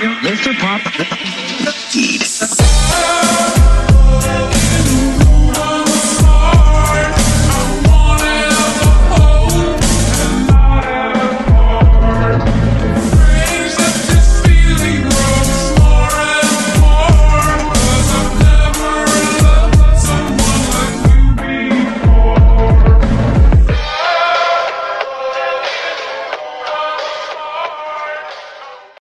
Mr. Pop.